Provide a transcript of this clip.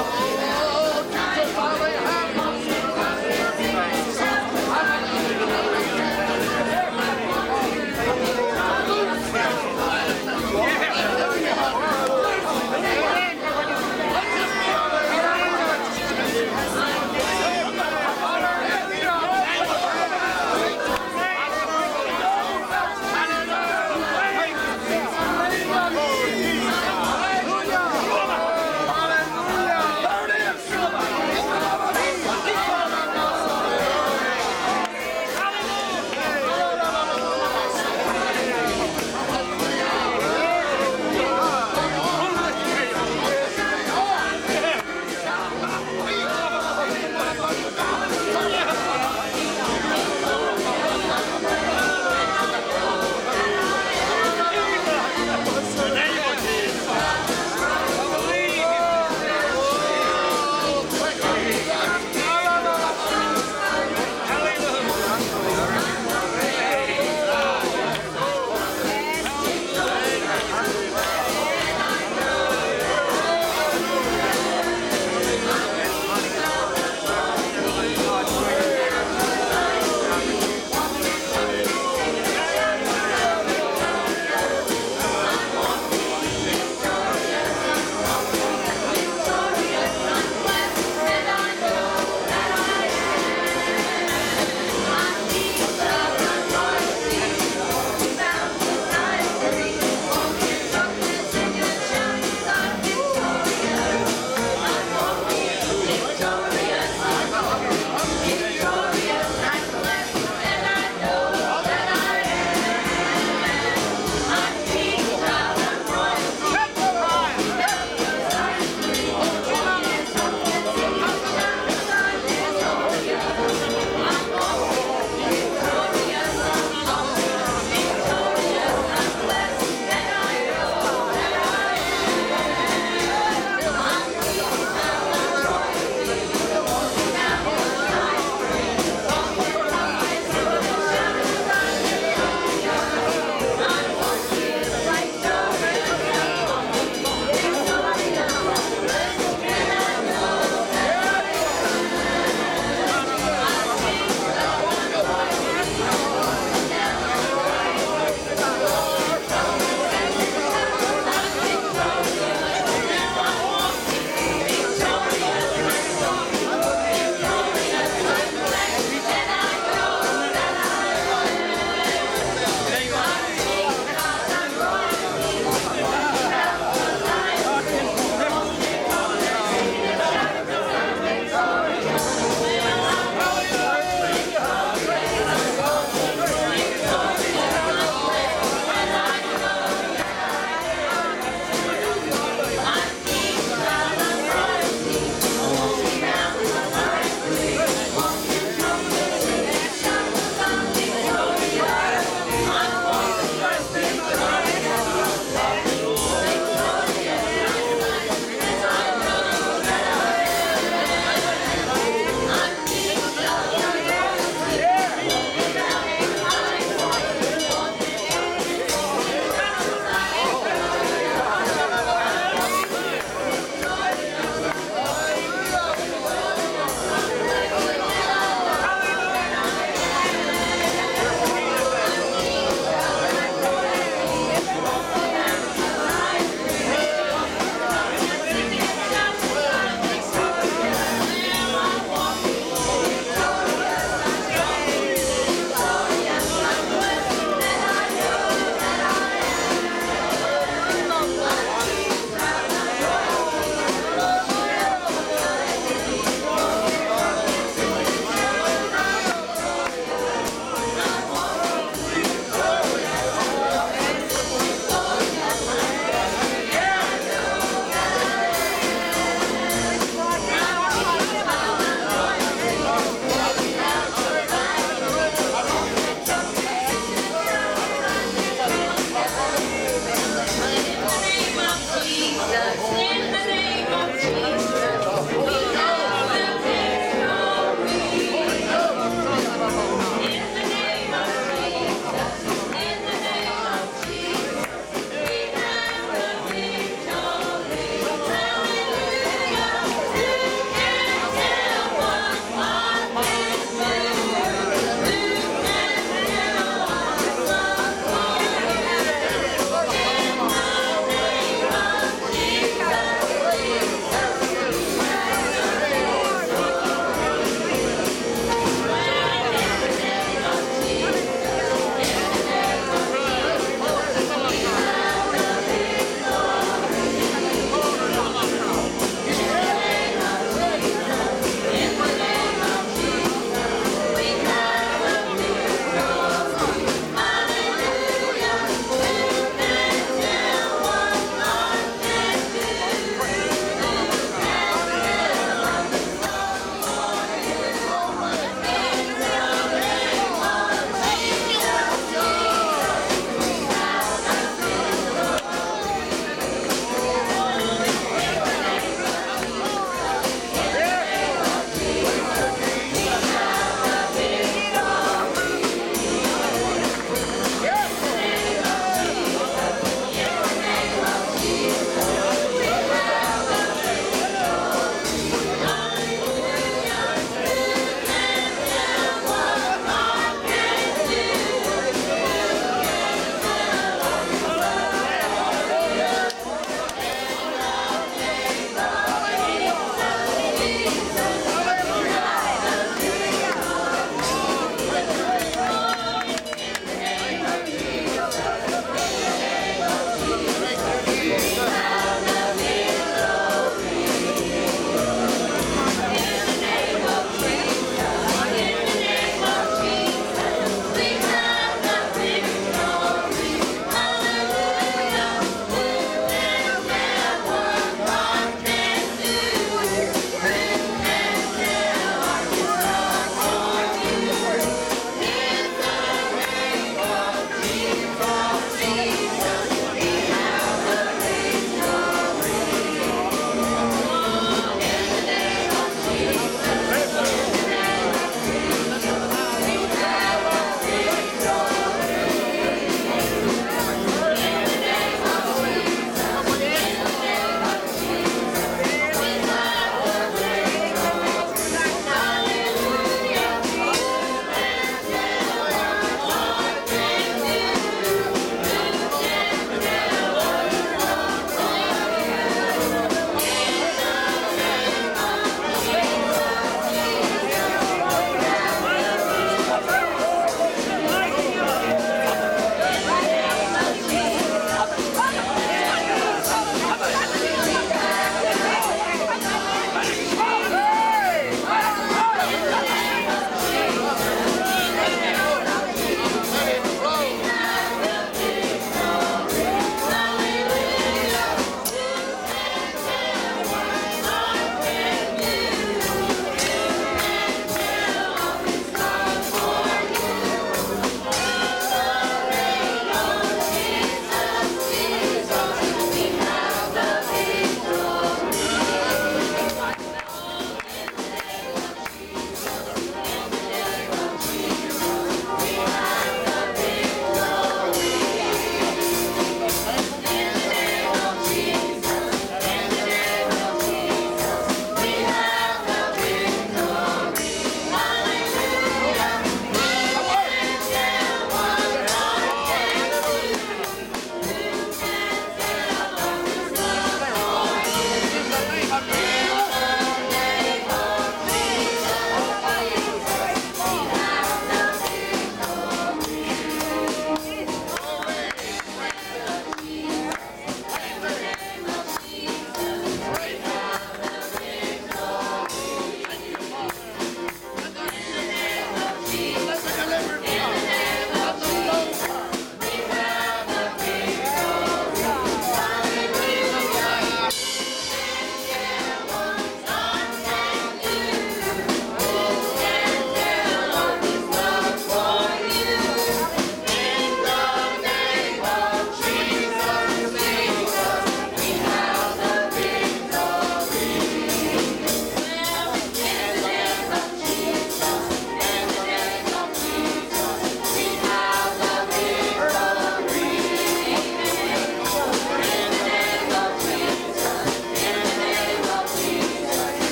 Lord.